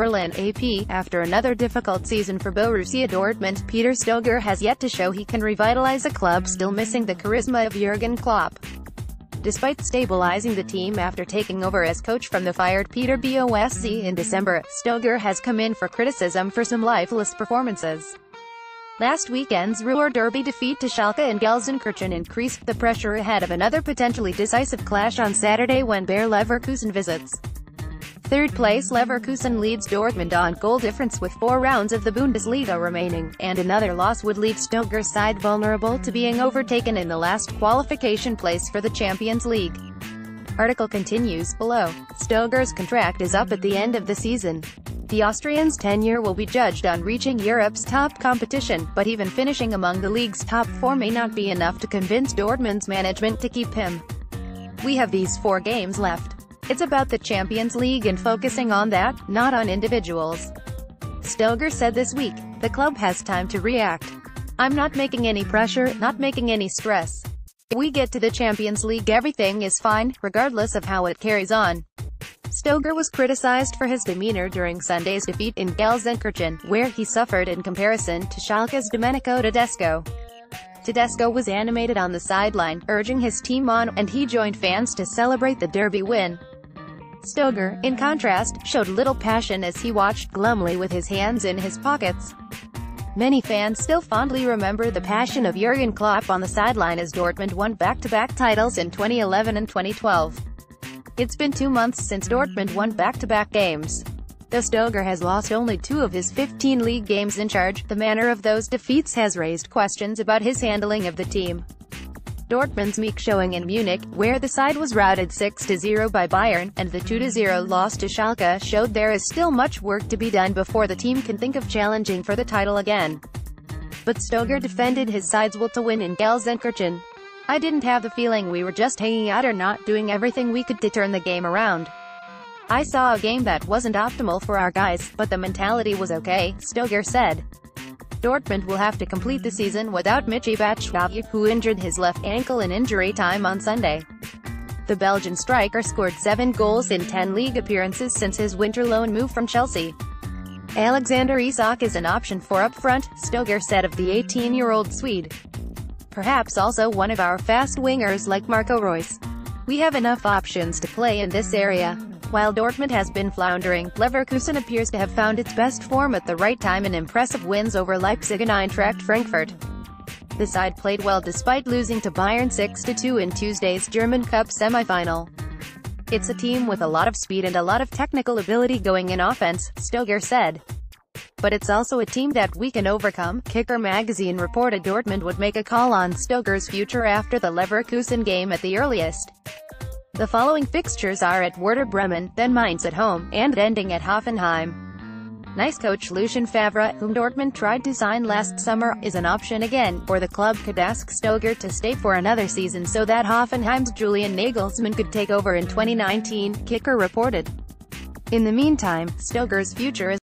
Berlin AP, after another difficult season for Borussia Dortmund, Peter Stöger has yet to show he can revitalize a club still missing the charisma of Jurgen Klopp. Despite stabilizing the team after taking over as coach from the fired Peter Bosz in December, Stöger has come in for criticism for some lifeless performances. Last weekend's Ruhr Derby defeat to Schalke and Gelsenkirchen increased the pressure ahead of another potentially decisive clash on Saturday when Bayer Leverkusen visits. Third place Leverkusen leads Dortmund on goal difference with four rounds of the Bundesliga remaining, and another loss would leave Stöger's side vulnerable to being overtaken in the last qualification place for the Champions League. Article continues, below. Stöger's contract is up at the end of the season. The Austrian's tenure will be judged on reaching Europe's top competition, but even finishing among the league's top four may not be enough to convince Dortmund's management to keep him. We have these four games left. It's about the Champions League and focusing on that, not on individuals. Stöger said this week, the club has time to react. I'm not making any pressure, not making any stress. We get to the Champions League everything is fine, regardless of how it carries on. Stöger was criticized for his demeanor during Sunday's defeat in Gelsenkirchen, where he suffered in comparison to Schalke's Domenico Tedesco. Tedesco was animated on the sideline, urging his team on, and he joined fans to celebrate the derby win. Stöger, in contrast, showed little passion as he watched glumly with his hands in his pockets. Many fans still fondly remember the passion of Jurgen Klopp on the sideline as Dortmund won back-to-back -back titles in 2011 and 2012. It's been two months since Dortmund won back-to-back -back games. Though Stöger has lost only two of his 15 league games in charge, the manner of those defeats has raised questions about his handling of the team. Dortmund's meek showing in Munich, where the side was routed 6-0 by Bayern, and the 2-0 loss to Schalke showed there is still much work to be done before the team can think of challenging for the title again. But Stöger defended his side's will to win in Gelsenkirchen. I didn't have the feeling we were just hanging out or not doing everything we could to turn the game around. I saw a game that wasn't optimal for our guys, but the mentality was okay, Stöger said. Dortmund will have to complete the season without Michy Batshuayi, who injured his left ankle in injury time on Sunday. The Belgian striker scored seven goals in 10 league appearances since his winter loan move from Chelsea. Alexander Isak is an option for up front, Stöger said of the 18-year-old Swede perhaps also one of our fast wingers like Marco Reus. We have enough options to play in this area. While Dortmund has been floundering, Leverkusen appears to have found its best form at the right time in impressive wins over Leipzig and Eintracht Frankfurt. The side played well despite losing to Bayern 6-2 in Tuesday's German Cup semi-final. It's a team with a lot of speed and a lot of technical ability going in offense, Stöger said but it's also a team that we can overcome. Kicker magazine reported Dortmund would make a call on Stöger's future after the Leverkusen game at the earliest. The following fixtures are at Werder Bremen, then Mainz at home, and ending at Hoffenheim. Nice coach Lucien Favre, whom Dortmund tried to sign last summer, is an option again, or the club could ask Stöger to stay for another season so that Hoffenheim's Julian Nagelsmann could take over in 2019, Kicker reported. In the meantime, Stöger's future is